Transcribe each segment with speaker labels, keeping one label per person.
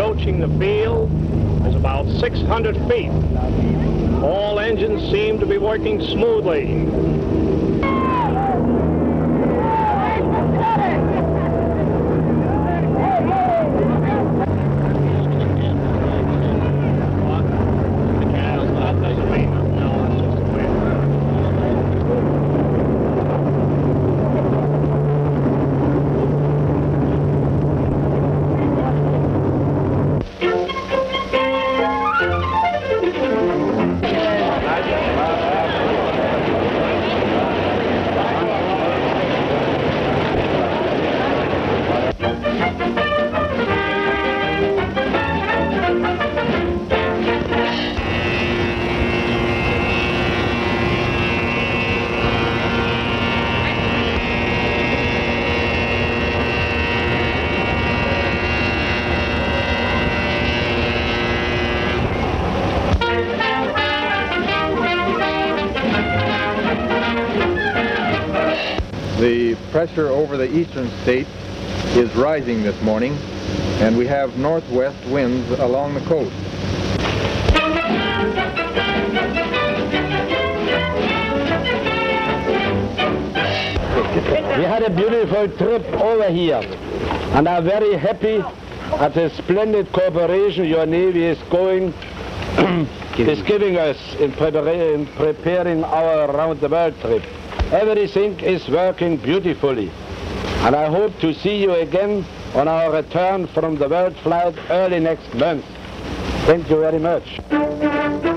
Speaker 1: approaching the field is about 600 feet. All engines seem to be working smoothly.
Speaker 2: Pressure over the eastern states is rising this morning, and we have northwest winds along the coast.
Speaker 3: We had a beautiful trip over here, and I'm very happy at the splendid cooperation your Navy is going, is giving us in, in preparing our round the world trip. Everything is working beautifully, and I hope to see you again on our return from the world flight early next month. Thank you very much.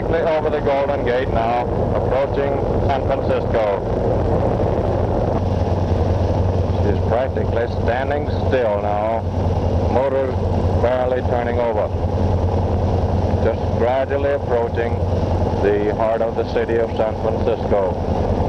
Speaker 2: Directly over the Golden Gate now, approaching San Francisco. She's practically standing still now, motor barely turning over. Just gradually approaching the heart of the city of San Francisco.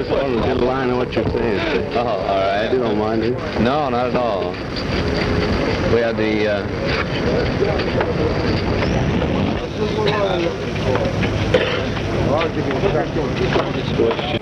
Speaker 3: just want a good line of what you're saying.
Speaker 4: Oh, all right.
Speaker 3: You don't mind it?
Speaker 4: No, not at all. We had the... Uh,
Speaker 3: uh,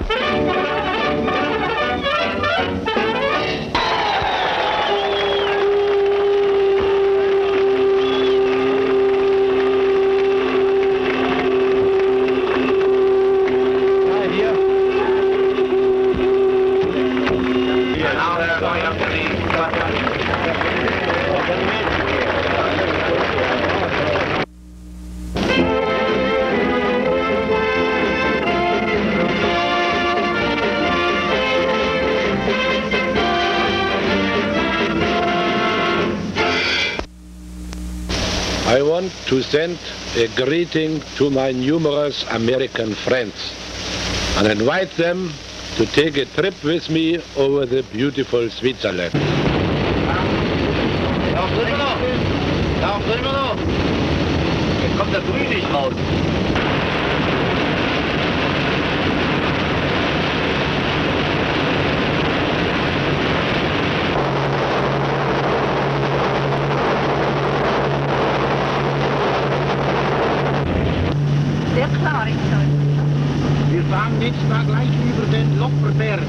Speaker 3: send a greeting to my numerous American friends and invite them to take a trip with me over the beautiful Switzerland.
Speaker 4: Noch. Jetzt kommt der Grün nicht raus.
Speaker 5: Das.
Speaker 6: Wir fahren jetzt da gleich über den Lopperberg.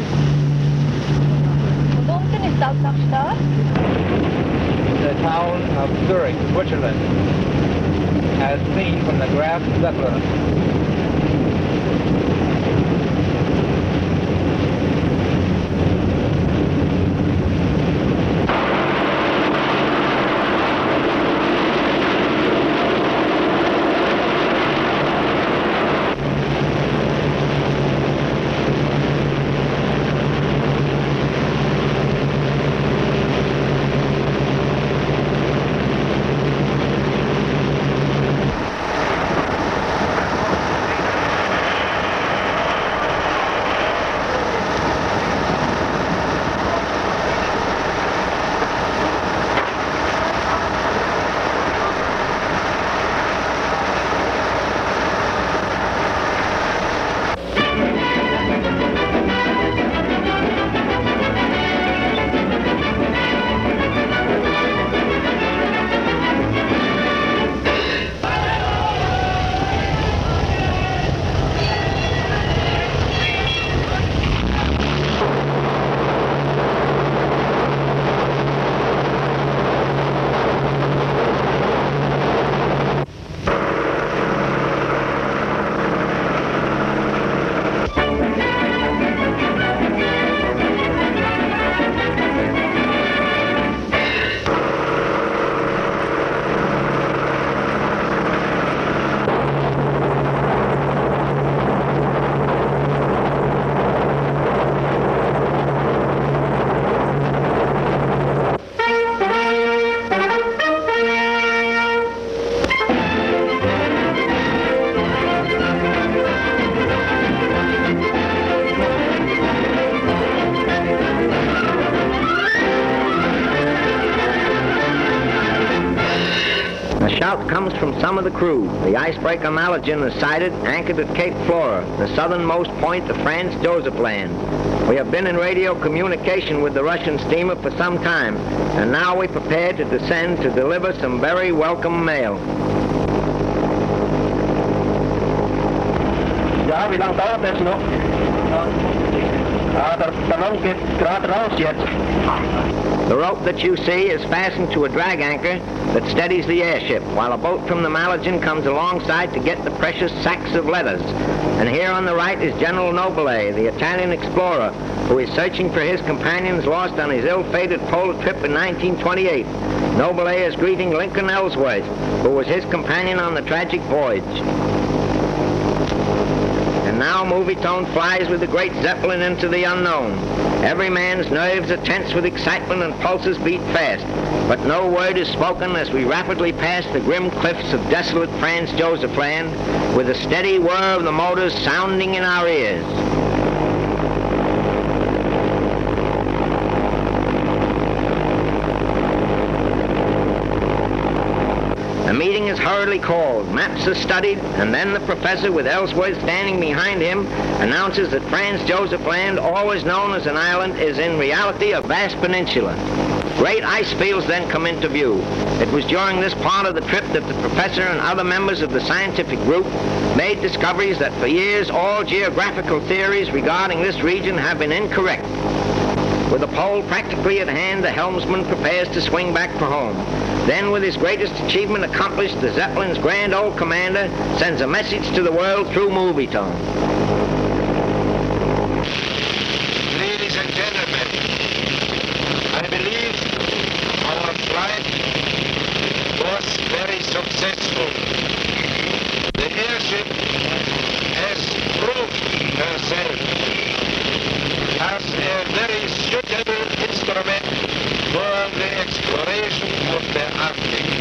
Speaker 5: Und unten ist auch noch Stadt.
Speaker 7: the town of Zurich, Switzerland, as seen from the Graf Zeppelin.
Speaker 8: Comes from some of the crew. The icebreaker Malygin is sighted, anchored at Cape Flora, the southernmost point of Franz Joseph Land. We have been in radio communication with the Russian steamer for some time, and now we prepare to descend to deliver some very welcome mail.
Speaker 6: Ja, wie lange dauert das noch? Ballon geht gerade raus jetzt.
Speaker 8: The rope that you see is fastened to a drag anchor that steadies the airship, while a boat from the Malygin comes alongside to get the precious sacks of letters. And here on the right is General Nobile, the Italian explorer, who is searching for his companions lost on his ill-fated polar trip in 1928. Nobile is greeting Lincoln Ellsworth, who was his companion on the tragic voyage. Now Movietone flies with the great Zeppelin into the unknown. Every man's nerves are tense with excitement and pulses beat fast. But no word is spoken as we rapidly pass the grim cliffs of desolate Franz Josef Land with the steady whir of the motors sounding in our ears. Is hurriedly called, maps are studied, and then the professor, with Ellsworth standing behind him, announces that Franz Josef Land, always known as an island, is in reality a vast peninsula. Great ice fields then come into view. It was during this part of the trip that the professor and other members of the scientific group made discoveries that for years all geographical theories regarding this region have been incorrect. With the pole practically at hand, the helmsman prepares to swing back for home. Then, with his greatest achievement accomplished, the Zeppelin's grand old commander sends a message to the world through Movietone.
Speaker 3: Ladies and gentlemen, I believe our flight was very successful. The airship has proved herself as a very the exploration of the Arctic.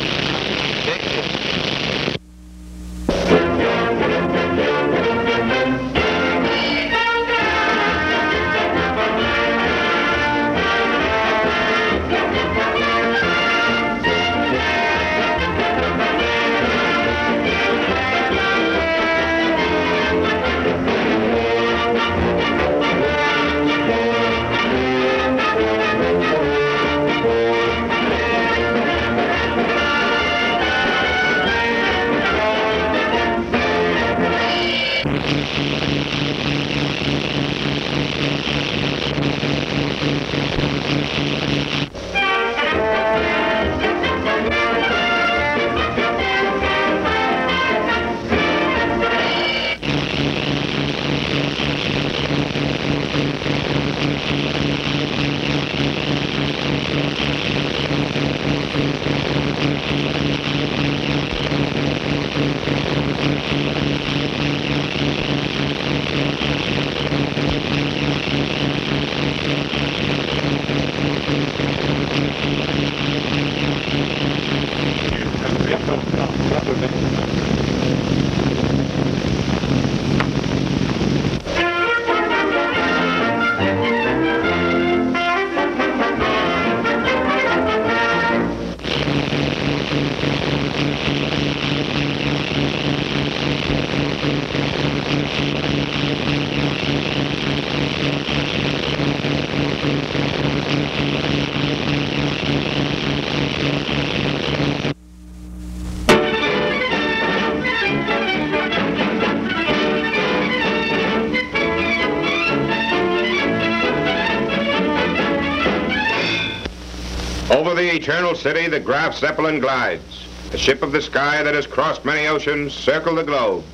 Speaker 9: Over the eternal city, the Graf Zeppelin glides. A ship of the sky that has crossed many oceans, circled the globe.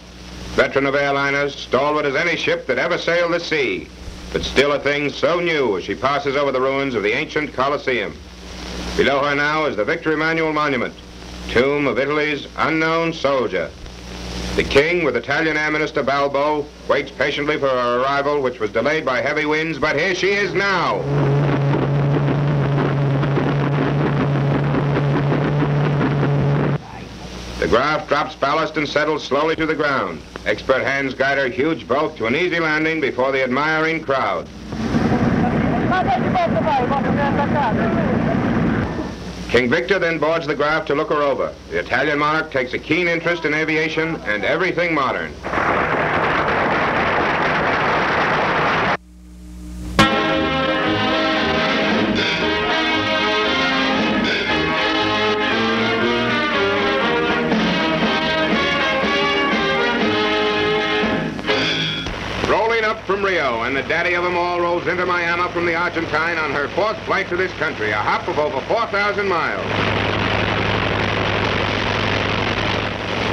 Speaker 9: Veteran of airliners, stalwart as any ship that ever sailed the sea, but still a thing so new as she passes over the ruins of the ancient Colosseum. Below her now is the Victor Emmanuel Monument, tomb of Italy's unknown soldier. The king, with Italian Air Minister Balbo, waits patiently for her arrival, which was delayed by heavy winds, but here she is now. The Graf drops ballast and settles slowly to the ground. Expert hands guide her huge bulk to an easy landing before the admiring crowd. King Victor then boards the Graf to look her over. The Italian monarch takes a keen interest in aviation and everything modern. Rio, and the daddy of them all rolls into Miami from the Argentine on her fourth flight to this country, a hop of over 4,000 miles.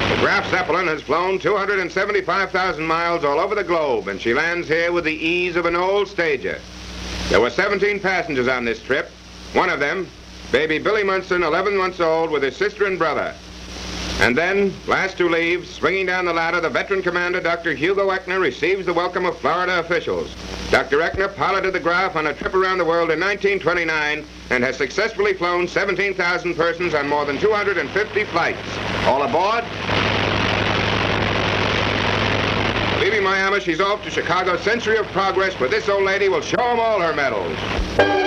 Speaker 9: The Graf Zeppelin has flown 275,000 miles all over the globe, and she lands here with the ease of an old stager. There were 17 passengers on this trip. One of them, baby Billy Munson, 11 months old, with his sister and brother. And then, last to leave, swinging down the ladder, the veteran commander, Dr. Hugo Eckener, receives the welcome of Florida officials. Dr. Eckener piloted the Graf on a trip around the world in 1929 and has successfully flown 17,000 persons on more than 250 flights. All aboard? Leaving Miami, she's off to Chicago's Century of Progress, where this old lady will show 'em all her medals.